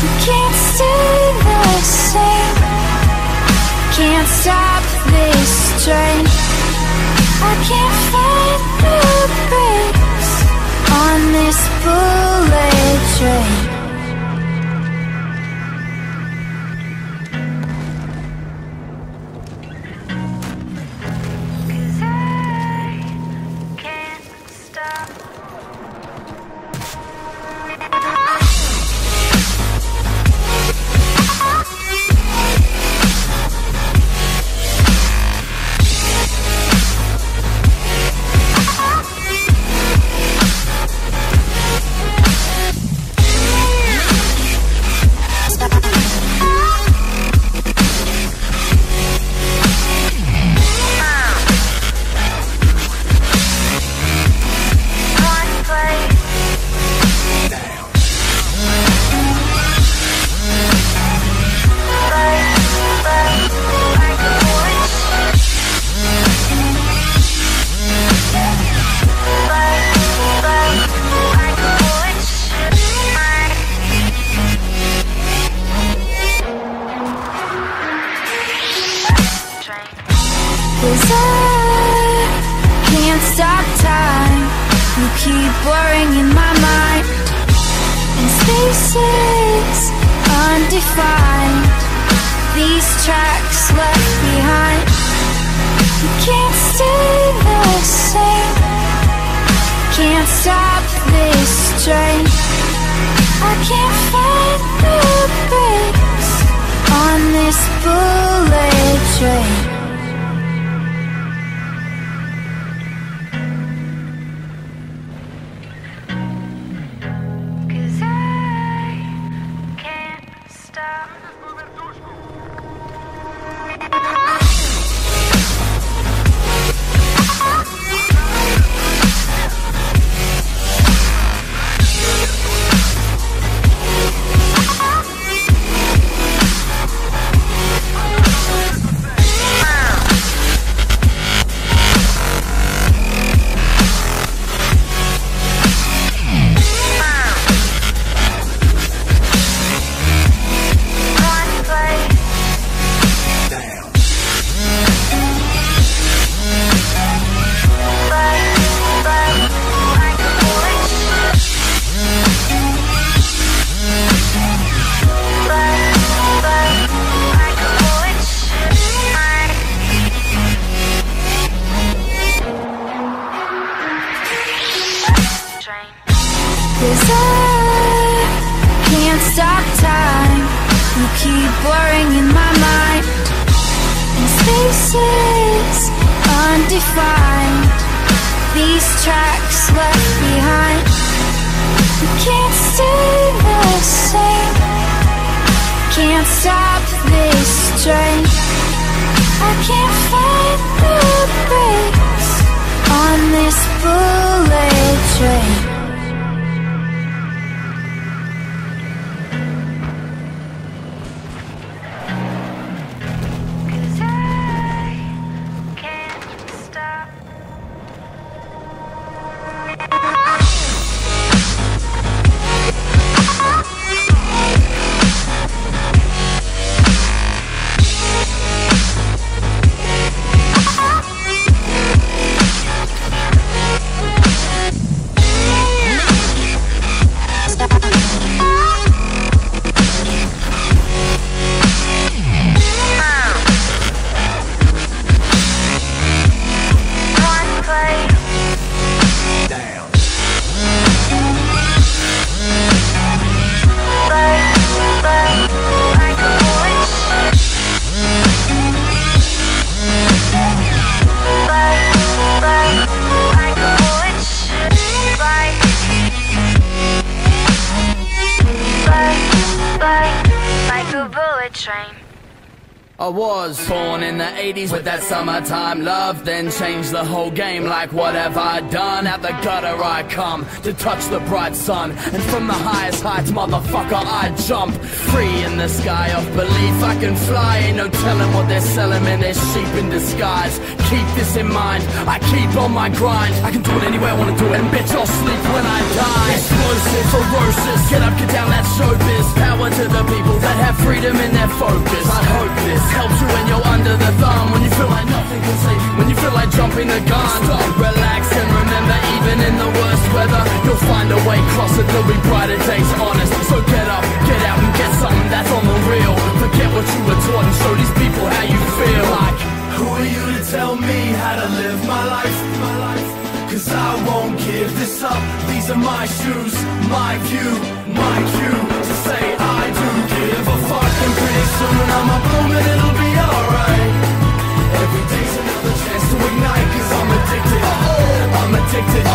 can't stay the same. Can't stop this train. I can't find the brakes on this bullet train. Cause I can't stop time. You keep blurring in my mind. And spaces undefined. These tracks left behind. You can't stay the same. Can't stop this train. I can't find the brakes on this bullet train. Can't stop time. You keep my mind. Undefined. These tracks left behind. We can't stay the same. Can't stop this train. I can't find I was born in the 80s with that summertime love, then changed the whole game like what have I done? Out the gutter I come to touch the bright sun, and from the highest heights, motherfucker, I jump. Free in the sky of belief, I can fly, ain't no telling what they're selling, man, they're sheep in disguise. Keep this in mind, I keep on my grind. I can do it any way I wanna do it, and bitch, I'll sleep when I die. Explosive, ferocious, get up, get down, that's showbiz. Power to the people that have freedom in their focus. I hope this helps you when you're under the thumb. When you feel like nothing can save. When you feel like jumping the gun. Stop, relax, and remember, even in the worst weather, you'll find a way across it. There'll be brighter days, honest. So get up, get out, and get something that's on the real. Forget what you were taught and show these people how you feel. Like, who are you to tell me how to live my life? My life. Cause I won't give this up. These are my shoes, my view, my cue pretty soon bloom and it'll be alright. Every day's another chance to ignite. Cause I'm addicted. I'm addicted.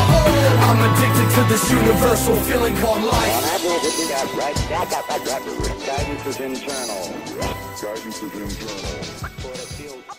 I'm addicted to this universal feeling called life. Guidance is internal. Guidance is internal.